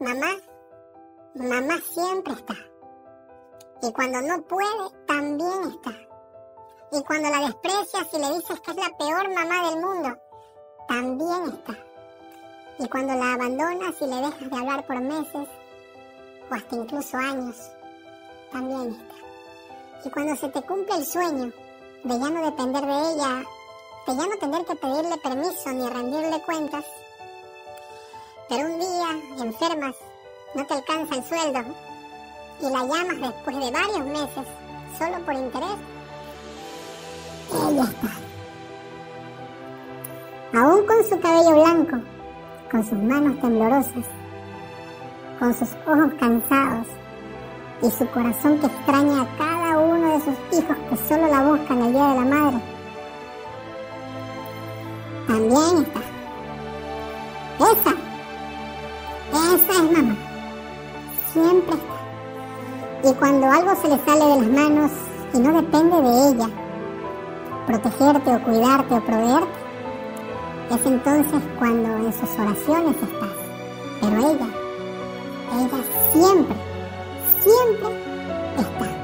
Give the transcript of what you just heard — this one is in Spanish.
Mamá, mamá siempre está. Y cuando no puede, también está. Y cuando la desprecias y le dices que es la peor mamá del mundo, también está. Y cuando la abandonas y le dejas de hablar por meses, o hasta incluso años, también está. Y cuando se te cumple el sueño de ya no depender de ella, de ya no tener que pedirle permiso ni rendirle cuentas, pero un día enfermas, no te alcanza el sueldo y la llamas después de varios meses solo por interés, ella está. Aún con su cabello blanco, con sus manos temblorosas, con sus ojos cansados y su corazón que extraña a cada uno de sus hijos que solo la buscan el día de la madre. También está. Esa, esa es mamá. Siempre está. Y cuando algo se le sale de las manos y no depende de ella, protegerte o cuidarte o proveerte, es entonces cuando en sus oraciones estás. Pero ella, ella siempre, siempre está.